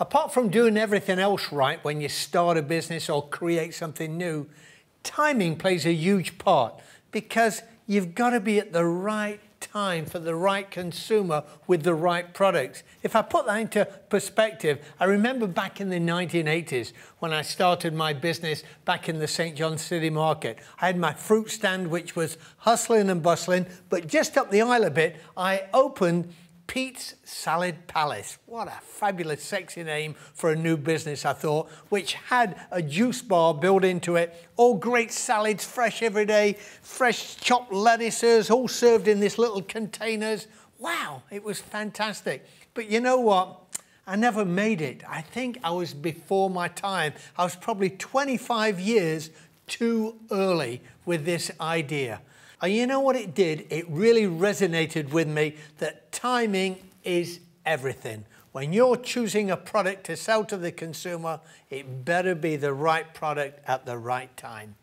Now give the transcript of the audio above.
Apart from doing everything else right when you start a business or create something new, timing plays a huge part because you've got to be at the right time for the right consumer with the right products. If I put that into perspective, I remember back in the 1980s when I started my business back in the St. John City Market. I had my fruit stand, which was hustling and bustling, but just up the aisle a bit, I opened Pete's Salad Palace. What a fabulous, sexy name for a new business, I thought, which had a juice bar built into it. All great salads, fresh every day, fresh chopped lettuces, all served in these little containers. Wow, it was fantastic. But you know what? I never made it. I think I was before my time. I was probably 25 years too early with this idea. And you know what it did? It really resonated with me that timing is everything. When you're choosing a product to sell to the consumer, it better be the right product at the right time.